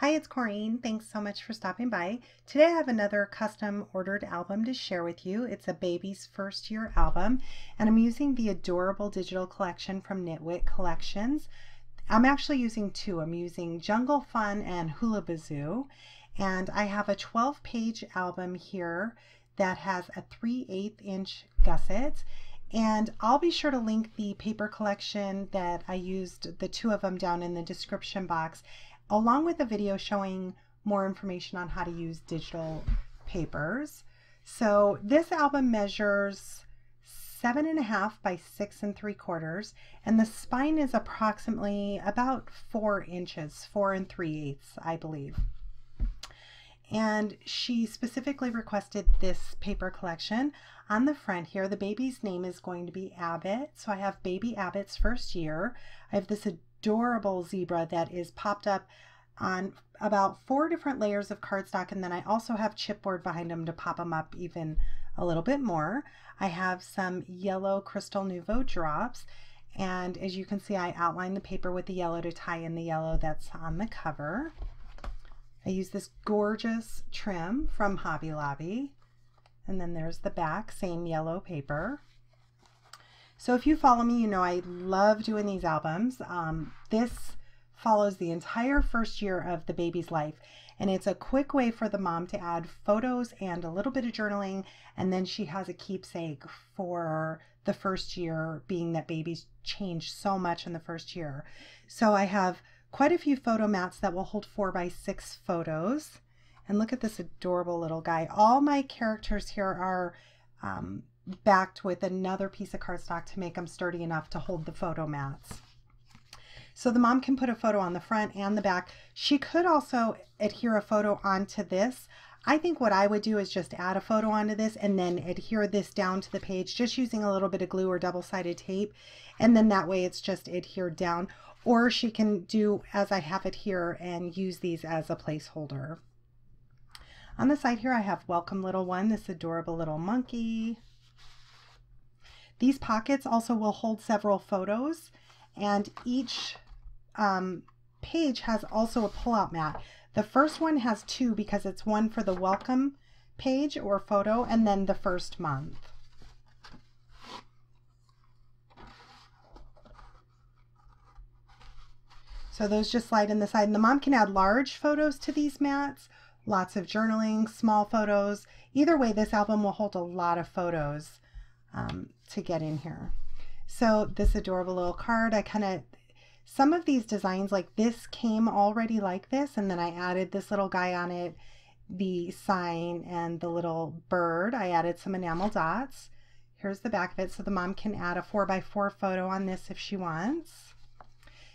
Hi, it's Corene. Thanks so much for stopping by. Today I have another custom ordered album to share with you. It's a baby's first year album, and I'm using the adorable digital collection from Nitwit Collections. I'm actually using two. I'm using Jungle Fun and Hullabazoo, and I have a 12 page album here that has a 3 8 inch gusset. And I'll be sure to link the paper collection that I used, the two of them down in the description box along with a video showing more information on how to use digital papers. So this album measures seven and a half by six and three quarters, and the spine is approximately about four inches, four and three eighths, I believe. And she specifically requested this paper collection. On the front here, the baby's name is going to be Abbott. So I have baby Abbott's first year. I have this adorable zebra that is popped up on about four different layers of cardstock and then I also have chipboard behind them to pop them up even a little bit more. I have some yellow Crystal Nuvo drops and as you can see I outlined the paper with the yellow to tie in the yellow that's on the cover. I use this gorgeous trim from Hobby Lobby and then there's the back, same yellow paper. So if you follow me, you know I love doing these albums. Um, this follows the entire first year of the baby's life. And it's a quick way for the mom to add photos and a little bit of journaling. And then she has a keepsake for the first year, being that babies change so much in the first year. So I have quite a few photo mats that will hold four by six photos. And look at this adorable little guy. All my characters here are um, backed with another piece of cardstock to make them sturdy enough to hold the photo mats. So the mom can put a photo on the front and the back. She could also adhere a photo onto this. I think what I would do is just add a photo onto this and then adhere this down to the page just using a little bit of glue or double-sided tape. And then that way it's just adhered down. Or she can do as I have it here and use these as a placeholder. On the side here I have Welcome Little One, this adorable little monkey. These pockets also will hold several photos and each um, page has also a pull-out mat. The first one has two because it's one for the welcome page or photo and then the first month. So those just slide in the side. And the mom can add large photos to these mats, lots of journaling, small photos. Either way, this album will hold a lot of photos um, to get in here. So this adorable little card, I kind of some of these designs like this came already like this and then I added this little guy on it, the sign and the little bird. I added some enamel dots. Here's the back of it so the mom can add a 4x4 photo on this if she wants.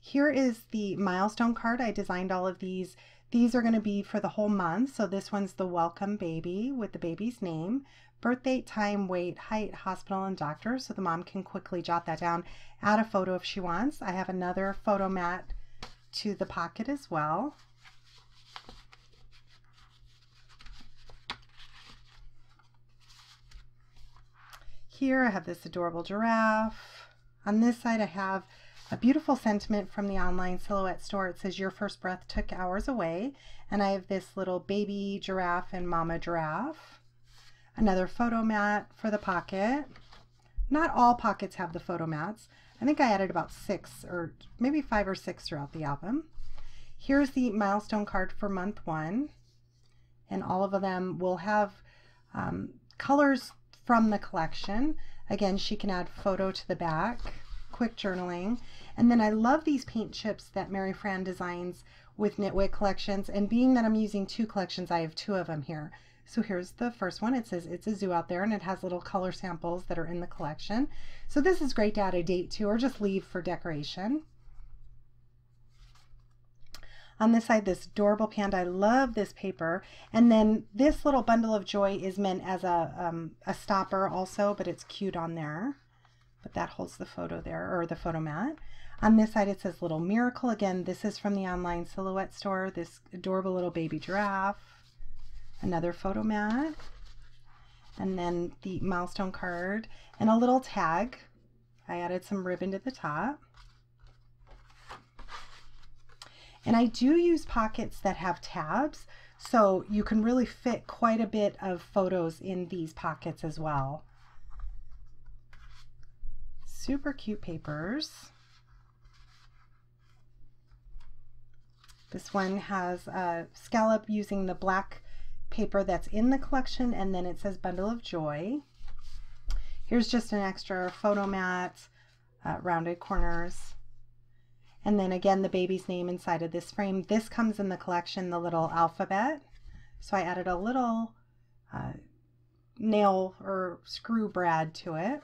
Here is the milestone card. I designed all of these. These are going to be for the whole month. So this one's the welcome baby with the baby's name birth date, time, weight, height, hospital, and doctor, so the mom can quickly jot that down. Add a photo if she wants. I have another photo mat to the pocket as well. Here I have this adorable giraffe. On this side I have a beautiful sentiment from the online silhouette store. It says, Your first breath took hours away. And I have this little baby giraffe and mama giraffe another photo mat for the pocket. Not all pockets have the photo mats. I think I added about six or maybe five or six throughout the album. Here's the milestone card for month one. And all of them will have um, colors from the collection. Again, she can add photo to the back, quick journaling. And then I love these paint chips that Mary Fran designs with Nitwit collections. And being that I'm using two collections, I have two of them here. So here's the first one. It says it's a zoo out there and it has little color samples that are in the collection. So this is great to add a date to or just leave for decoration. On this side, this adorable panda. I love this paper. And then this little bundle of joy is meant as a, um, a stopper also, but it's cute on there. But that holds the photo there, or the photo mat. On this side, it says Little Miracle. Again, this is from the online silhouette store, this adorable little baby giraffe another photo mat, and then the milestone card, and a little tag. I added some ribbon to the top. And I do use pockets that have tabs, so you can really fit quite a bit of photos in these pockets as well. Super cute papers. This one has a scallop using the black paper that's in the collection and then it says Bundle of Joy. Here's just an extra photo mat, uh, rounded corners. And then again, the baby's name inside of this frame. This comes in the collection, the little alphabet. So I added a little uh, nail or screw brad to it.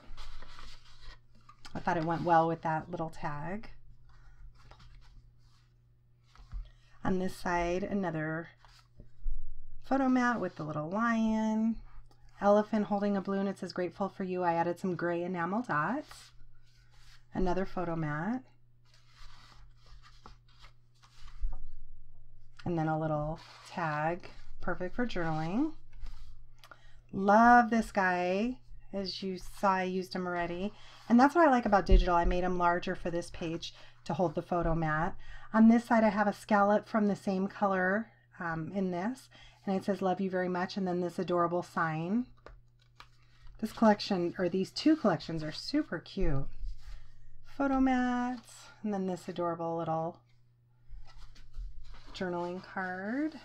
I thought it went well with that little tag. On this side, another photo mat with the little lion, elephant holding a balloon. It says grateful for you. I added some gray enamel dots. Another photo mat. And then a little tag, perfect for journaling. Love this guy. As you saw, I used him already. And that's what I like about digital. I made him larger for this page to hold the photo mat. On this side, I have a scallop from the same color um, in this, and it says, love you very much, and then this adorable sign. This collection, or these two collections are super cute. Photo mats, and then this adorable little journaling card.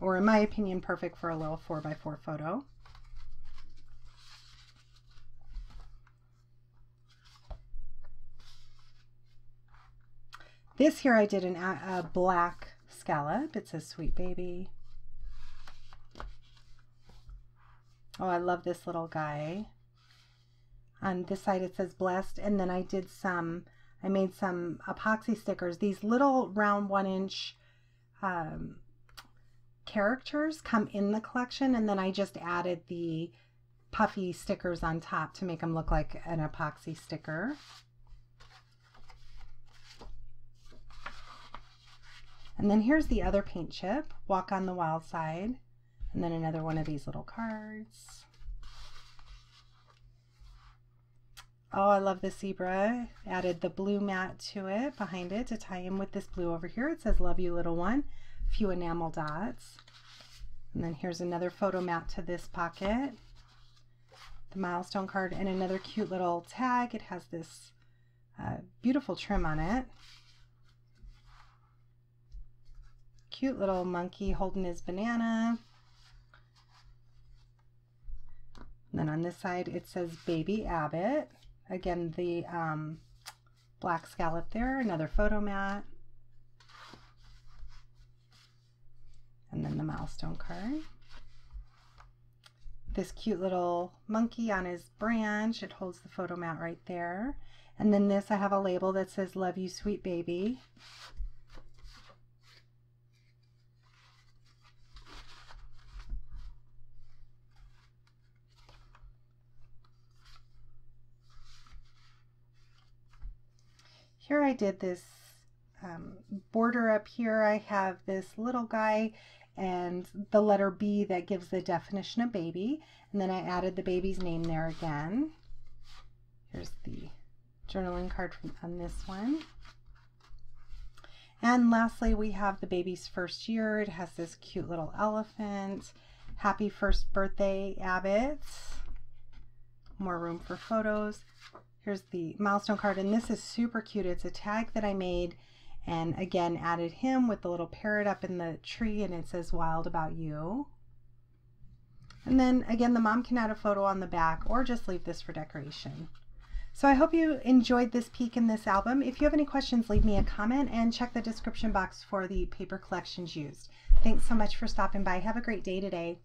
Or in my opinion, perfect for a little 4x4 photo. This here I did an, a black scallop. It says Sweet Baby. Oh, I love this little guy. On this side it says Blessed. And then I did some, I made some epoxy stickers. These little round one inch um, characters come in the collection. And then I just added the puffy stickers on top to make them look like an epoxy sticker. And then here's the other paint chip, Walk on the Wild Side. And then another one of these little cards. Oh, I love the zebra. Added the blue mat to it, behind it, to tie in with this blue over here. It says, love you, little one. A few enamel dots. And then here's another photo mat to this pocket. The milestone card and another cute little tag. It has this uh, beautiful trim on it. Cute little monkey holding his banana. And then on this side it says Baby Abbott. Again, the um, black scallop there, another photo mat. And then the milestone card. This cute little monkey on his branch. It holds the photo mat right there. And then this, I have a label that says, Love you, sweet baby. Here I did this um, border up here. I have this little guy and the letter B that gives the definition of baby. And then I added the baby's name there again. Here's the journaling card from, on this one. And lastly, we have the baby's first year. It has this cute little elephant. Happy first birthday, Abbott. More room for photos. Here's the milestone card, and this is super cute. It's a tag that I made and again added him with the little parrot up in the tree and it says wild about you. And then again, the mom can add a photo on the back or just leave this for decoration. So I hope you enjoyed this peek in this album. If you have any questions, leave me a comment and check the description box for the paper collections used. Thanks so much for stopping by. Have a great day today.